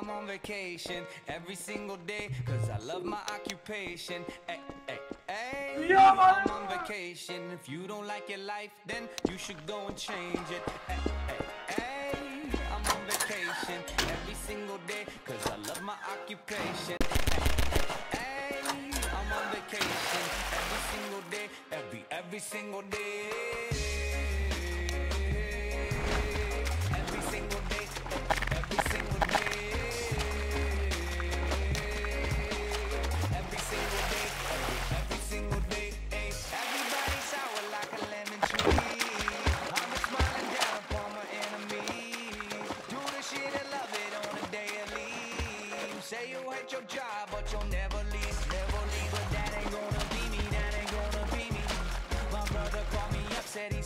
I'm on vacation every single day cause I love my occupation. Ay, ay, ay. I'm on vacation. If you don't like your life, then you should go and change it. Ay, ay, ay. I'm on vacation every single day cause I love my occupation. Ay, ay. I'm on vacation every single day, every, every single day.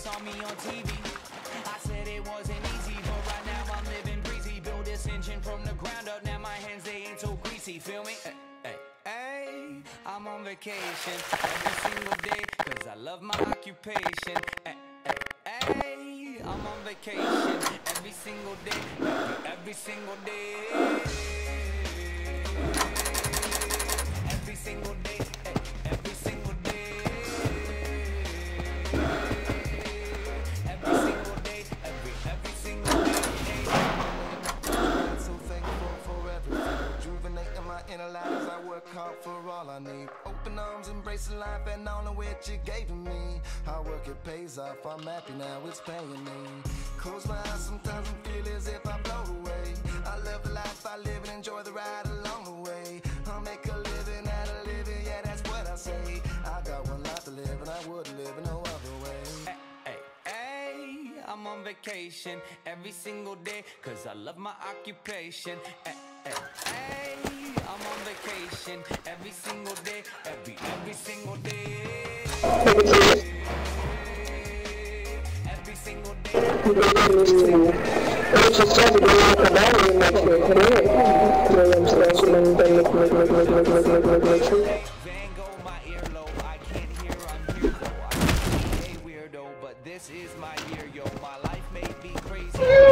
Saw me on TV. I said it wasn't easy, but right now I'm living breezy. Build this engine from the ground up, now my hands they ain't so greasy. Feel me? Ay. I'm on vacation every single day, cause I love my occupation. Ay. I'm on vacation every single day, every single day. Every single day, you gave to me. Hard work, it pays off. I'm happy now, it's paying me. Close my eyes, sometimes I feel as if I float away. I love the life I live and enjoy the ride along the way. I'll make a living out of living, yeah, that's what I say. I got one life to live and I would live in no other way. Ay, ay, I'm on vacation every single day cause I love my occupation. Ay, ay, ay, I'm on vacation every single day, every every single day. This is my year, yo. My life may be crazy.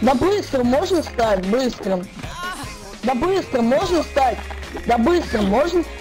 Да быстро можно стать, быстро. Да быстро можно стать. Да быстро можно. Every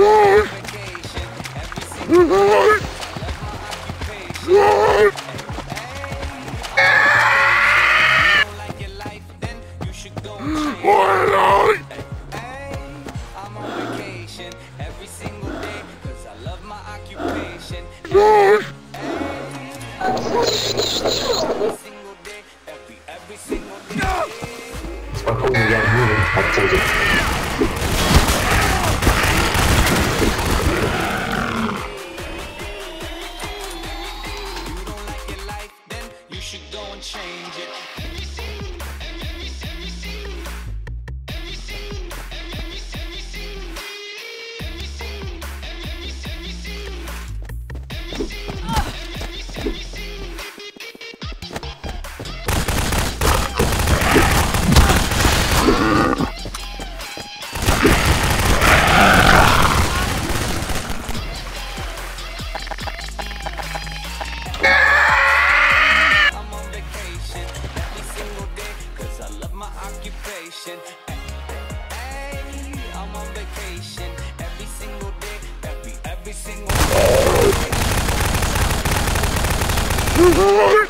God! God! God! Why? Every single day, cause I love my occupation. Every single day, every, every single day. Change it. Right!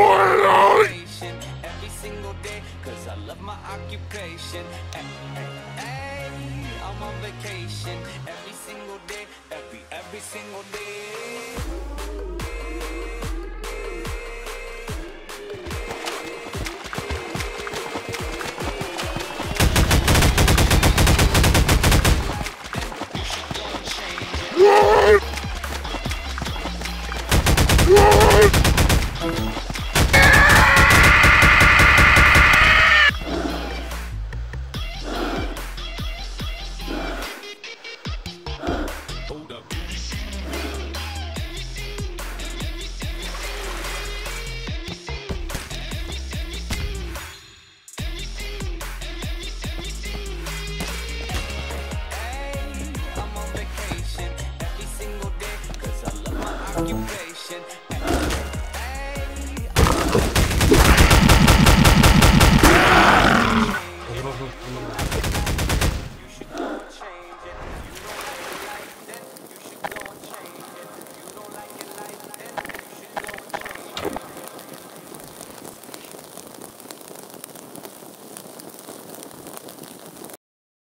Every single day, cause I love my occupation. I'm on vacation every single day, every, every single day. What?